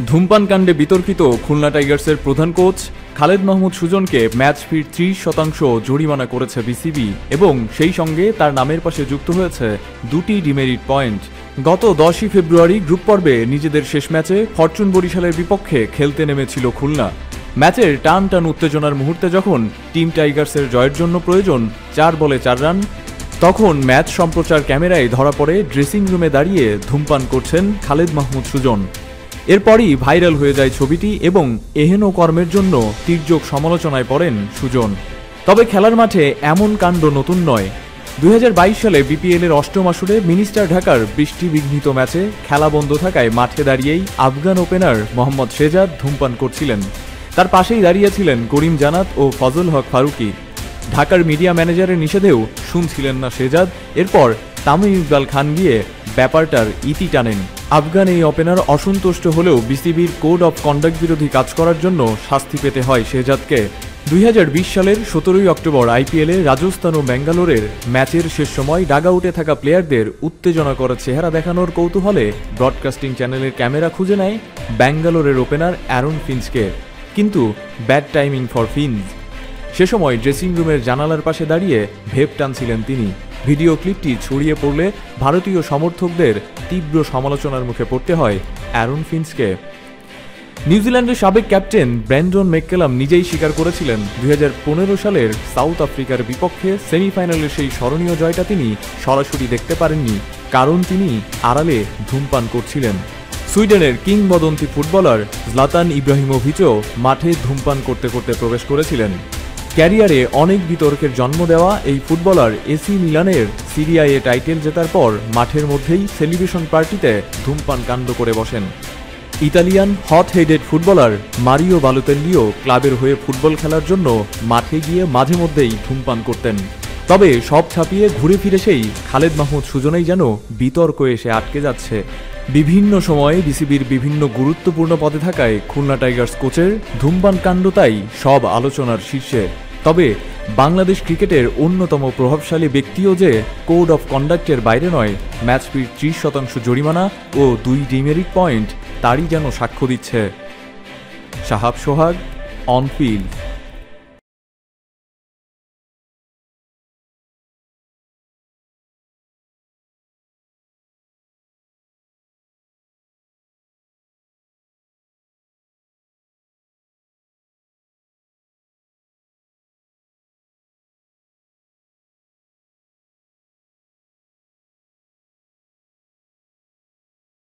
ধূমপান কাণ্ডে বিতর্কিত খুলনা টাইগার্সের প্রধান কোচ, খালেদ মাহমুদ সুজনকে ম্যাচ ফির ত্রিশ শতাংশ জরিমানা করেছে বিসিবি এবং সেই সঙ্গে তার নামের পাশে যুক্ত হয়েছে দুটি ডিমেরিট পয়েন্ট। গত দশই ফেব্রুয়ারি গ্রুপ পর্বে নিজেদের শেষ ম্যাচে ফরচুন বরিশালের বিপক্ষে খেলতে নেমেছিল খুলনা। ম্যাচের টান টান উত্তেজনার মুহূর্তে যখন টিম টাইগার্সের জয়ের জন্য প্রয়োজন চার বলে চার রান, তখন ম্যাচ সম্প্রচার ক্যামেরায় ধরা পড়ে ড্রেসিং রুমে দাঁড়িয়ে ধূমপান করছেন খালেদ মাহমুদ সুজন। এরপরই ভাইরাল হয়ে যায় ছবিটি এবং এহেন কর্মের জন্য তীর্যক সমালোচনায় পড়েন সুজন। তবে খেলার মাঠে এমন কাণ্ড নতুন নয়। দুই সালে বিপিএল এর অষ্টম আসরে মিনিস্টার ঢাকার বৃষ্টি বিঘ্নিত ম্যাচে খেলা বন্ধ থাকায় মাঠে দাঁড়িয়েই আফগান ওপেনার মোহাম্মদ শেজাদ ধূমপান করছিলেন। তার পাশেই দাঁড়িয়েছিলেন করিম জানাত ও ফজল হক ফারুকি। ঢাকার মিডিয়া ম্যানেজারের নিষেধেও শুনছিলেন না শেজাদ। এরপর তামিম ইকবাল খান গিয়ে ব্যাপারটার ইতি টানেন। আফগান এই ওপেনার অসন্তুষ্ট হলেও বিসিবির কোড অফ কন্ডাক্ট বিরোধী কাজ করার জন্য শাস্তি পেতে হয় শেজাদকে দুই সালের সতেরোই অক্টোবর আইপিএলে রাজস্থান ও ব্যাঙ্গালোরের ম্যাচের শেষ সময় ডাগাউটে থাকা প্লেয়ারদের উত্তেজনা করা চেহারা দেখানোর কৌতূহলে ব্রডকাস্টিং চ্যানেলের ক্যামেরা খুঁজে নেয় ব্যাঙ্গালোরের ওপেনার অ্যারন ফিন্সকে কিন্তু ব্যাড টাইমিং ফর ফিন্স। সে সময় ড্রেসিং রুমের জানালার পাশে দাঁড়িয়ে ভেব টানছিলেন তিনি। ভিডিও ক্লিপটি ছড়িয়ে পড়লে ভারতীয় সমর্থকদের তীব্র সমালোচনার মুখে পড়তে হয় অ্যারন ফিন্সকে। নিউজিল্যান্ডের সাবেক ক্যাপ্টেন ব্র্যান্ডন মেককেলাম নিজেই স্বীকার করেছিলেন। দু হাজার পনেরো সালের সাউথ আফ্রিকার বিপক্ষে সেমিফাইনালের সেই স্মরণীয় জয়টা তিনি সরাসরি দেখতে পারেননি, কারণ তিনি আড়ালে ধূমপান করছিলেন। সুইডেনের কিংবদন্তি ফুটবলার জলাতান ইব্রাহিমোভিচও মাঠে ধূমপান করতে করতে প্রবেশ করেছিলেন। ক্যারিয়ারে অনেক বিতর্কের জন্ম দেওয়া এই ফুটবলার এসি মিলানের সিরিয়ায় টাইটেল জেতার পর মাঠের মধ্যেই সেলিব্রেশন পার্টিতে ধূমপান কাণ্ড করে বসেন। Italian hot headed footballer Mario বালোতেল্লিও ক্লাবের হয়ে ফুটবল খেলার জন্য মাঠে গিয়ে মাঝে মধ্যেই ধূমপান করতেন। তবে সব ছাপিয়ে ঘুরে ফিরে সেই খালেদ মাহমুদ সুজনেই যেন বিতর্ক এসে আটকে যাচ্ছে। বিভিন্ন সময়ে বিসিবির বিভিন্ন গুরুত্বপূর্ণ পদে থাকায় খুলনা টাইগার্স কোচের ধূমপান কাণ্ড তাই সব আলোচনার শীর্ষে। তবে বাংলাদেশ ক্রিকেটের অন্যতম প্রভাবশালী ব্যক্তিও যে কোড অফ কন্ডাক্টের বাইরে নয়, ম্যাচ ফির ত্রিশ শতাংশ জরিমানা ও দুই ডিমেরিট পয়েন্ট, তারই যেন সাক্ষ্য দিচ্ছে। সাহাব সোহাগ অনফিল্ড